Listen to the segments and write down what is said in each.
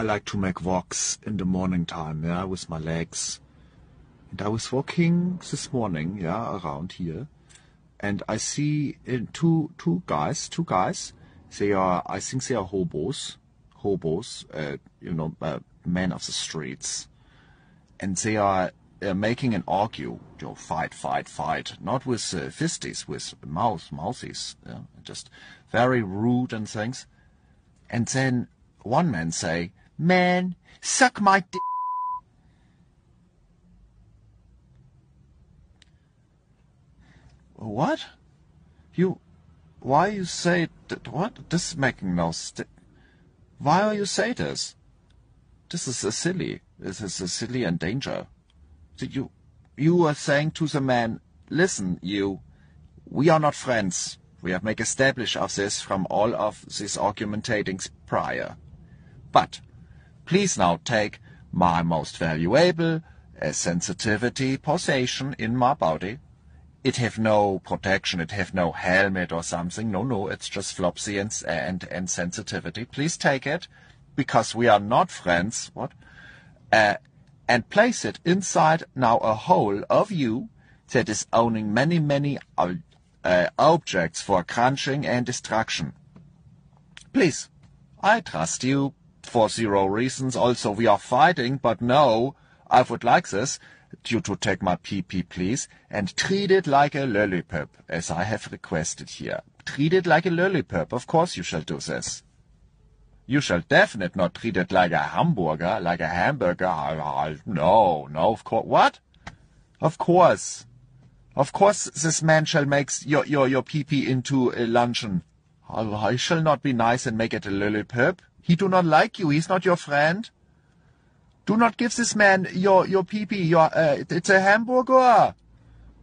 I like to make walks in the morning time, yeah, with my legs. And I was walking this morning, yeah, around here, and I see uh, two two guys, two guys. They are, I think, they are hobos, hobos, uh, you know, uh, men of the streets, and they are uh, making an argue, you know, fight, fight, fight, not with uh, fisties, with mouth, mouthies, yeah, just very rude and things. And then one man say, "Man, suck my dick." What? You? Why you say that? What? This is making no st- Why are you say this? This is a silly. This is a silly and danger. You? You are saying to the man, listen, you. We are not friends. We have make establish of this from all of these argumentatings prior. But please now take my most valuable uh, sensitivity possession in my body. It have no protection, it have no helmet or something. No, no, it's just flopsy and, and, and sensitivity. Please take it, because we are not friends. What? Uh, and place it inside now a hole of you that is owning many, many uh, objects for crunching and destruction. Please, I trust you for zero reasons. Also, we are fighting, but no, I would like this, you to take my PP, please, and treat it like a lollipop, as I have requested here. Treat it like a lollipop. Of course you shall do this. You shall definitely not treat it like a hamburger, like a hamburger. No, no, of course. What? Of course. Of course this man shall make your, your, your PP into a luncheon. I shall not be nice and make it a lollipop. He do not like you. He's not your friend. Do not give this man your your PP. Your uh, it's a hamburger.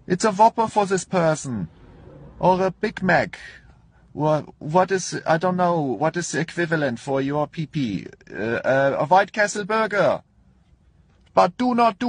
It's a Whopper for this person, or a Big Mac. What what is I don't know what is the equivalent for your PP? Uh, uh, a White Castle burger. But do not do